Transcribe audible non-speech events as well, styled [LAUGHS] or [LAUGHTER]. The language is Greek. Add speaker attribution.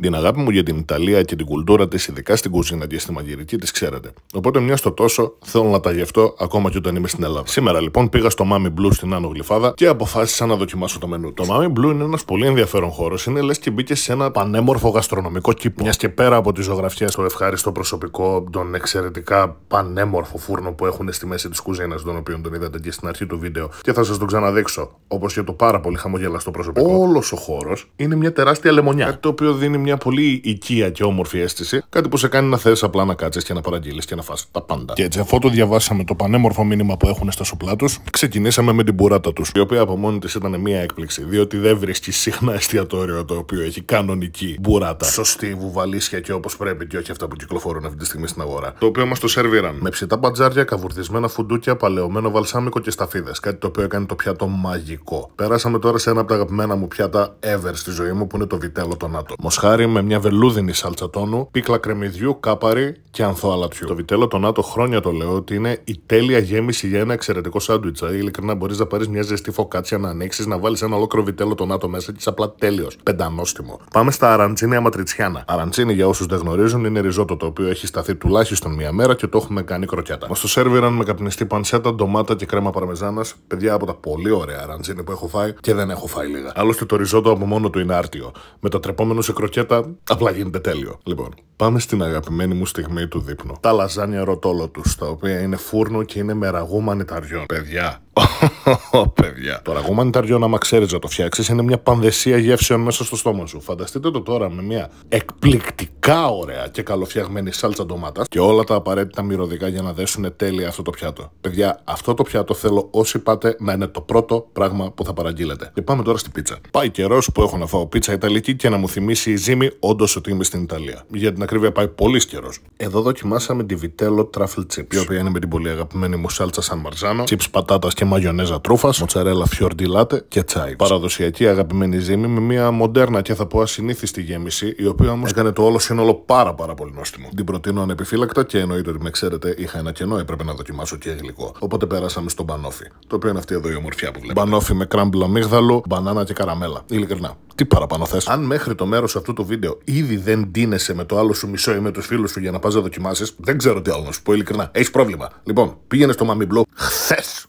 Speaker 1: Την αγάπη μου για την Ιταλία και την κουλτούρα της, ειδικά στην κουζίνα και στη μαγειρική, τη ξέρετε. Οπότε μια στο τόσο θέλω να τα γευτώ ακόμα και όταν είμαι στην Ελλάδα. Σήμερα λοιπόν πήγα στο Mami Blue στην Άνω Γλυφάδα και αποφάσισα να δοκιμάσω το μενού. Το Mami Blue είναι ένας πολύ ενδιαφέρον χώρος. Είναι λες και μπήκε σε ένα πανέμορφο γαστρονομικό κήπο. Μιας και πέρα από τι ζωγραφιέ, το ευχάριστο προσωπικό, τον εξαιρετικά πανέμορφο φούρνο που έχουν στη μέση της κουζίνας, τον οποίο τον είδατε και στην αρχή του βίντεο και θα σας τον ξαναδείξω. Όπως και το πάρα πολύ χαμογελαστό προσωπικό. Όλος ο χώρος είναι μια τεράστια λεμονιά. Κάτι το οποίο δίνει μια πολύ οικία και όμορφη αίσθηση. Κάτι που σε κάνει να θες απλά να κάτσεις και να παραγγείλεις και να φας τα πάντα. Και έτσι, αφού το διαβάσαμε το πανέμορφο μήνυμα που έχουν στα σουπλά τους, ξεκινήσαμε με την πουράτα τους. Η οποία από μόνη της ήταν μια έκπληξη. Διότι δεν βρίσκει συχνά εστιατόριο το οποίο έχει κανονική μπουράτα. Σωστή βουβαλίσια και όπως πρέπει και όχι αυτά που κυκλοφορούν αυτή τη στιγμή στην αγορά. Το οποίο μα το σερβίραν με ψητά μπατζάρια, καβουρδισμένα φουντούκια, παλαιωμένο βαλσάμικο και σταφίδες. Κάτι το οποίο έκανε το πιάτο μαγικό. Πέρασαμε τώρα σε ένα από τα αγαπημένα μου πιάτα ever στη ζωή μου που είναι το βιτέλο τονάτο. Μοσχάρι με μια βελούδινη σάλτσα τόνου, πίκλα κρεμμυδιού, κάπαρη και ανθό αλατιού. Το βιτέλο τονάτο χρόνια το λέω ότι είναι η τέλεια γέμιση για ένα εξαιρετικό σάντουιτσα. Ειλικρινά μπορείς να πάρεις μια ζεστή φωκάτσια να ανοίξεις, να βάλεις ένα ολόκληρο βιτέλο τονάτο μέσα και απλά τέλειος. Πεντανόστιμο. Πάμε στα αραντζίνη αματριτσιάνα. Αραντζίνη για όσους δεν γνωρίζουν είναι ριζότο το οποίο έχει σταθεί τουλάχιστον μία μέρα και το έχουμε κάνει κροκιάτα. Μας το σερβίραν με καπνιστή πανσέτα, ντομάτα και κρέμα παρμεζάνας. Παιδιά από τα πολύ ωραία αραντζίνη που έχω φάει και δεν έχω φάει λίγα. Άλλωστε το ριζότο από μόνο του είναι άρτιο. Μετατρεπόμενο σε κροκέτα απλά γίνεται τέλειο. Λοιπόν, πάμε στην αγαπημένη μου στιγμή του δείπνου. Τα λαζάνια ροτόλο τους, τα οποία είναι φούρνο και είναι με ραγού μανιταριών. Παιδιά, [LAUGHS] παιδιά. Το ραγού μανιταριών, άμα ξέρεις να το φτιάξεις, είναι μια πανδεσία γεύσεων μέσα στο στόμα σου. Φανταστείτε το τώρα με μια εκπληκτικά ωραία και καλοφτιαγμένη σάλτσα ντομάτας και όλα τα απαραίτητα μυρωδικά για να δέσουν τέλεια αυτό το πιάτο. Παιδιά, αυτό το πιάτο θέλω όσοι πάτε να είναι το πρώτο πράγμα που θα παραγγείλετε. Και πάμε τώρα στην πίτσα. Πάει καιρός που έχω να φάω πίτσα Ιταλική και να μου θυμίσει η ζύμη όντως ότι είμαι στην Ιταλία. Για την ακρίβεια πάει πολύς καιρός. Εδώ δοκιμάσαμε τη Vitello Truffle Chip, η οποία είναι με την πολύ αγαπημένη μου σάλτσα Σαν Μαρζάνο, chips πατάτας και μαγιονέζα τρούφας, μοτσαρέλα φιόρντι λάτε και τσάι. Παραδοσιακή αγαπημένη ζύμη με μια μοντέρνα και θα πω ασυνήθιστη γέμιση, η οποία όμως έκανε το όλο σύνολο πάρα πάρα πολύ νόστιμο. Την προτείνω ανεπιφύλακτα και εννοείται ότι με ξέρετε, είχα ένα κενό, έπρεπε να δοκιμάσω και γλυκό. Οπότε πέρασαμε στο μπανόφι. Το οποίο είναι αυτή εδώ η ομορφιά που βλέπετε. Μπανόφι με κράμπλ αμύγδαλο, μπανάνα και καραμέλα. Ειλικρινά. Τι παραπάνω θες; Αν μέχρι το μέρος αυτού του βίντεο ήδη δεν ντύνεσαι με το άλλο σου μισό ή με τους φίλους σου για να πας να δοκιμάσεις, δεν ξέρω τι άλλο να σου πω ειλικρινά. Έχεις πρόβλημα. Λοιπόν, πήγαινε στο Mami Blow χθες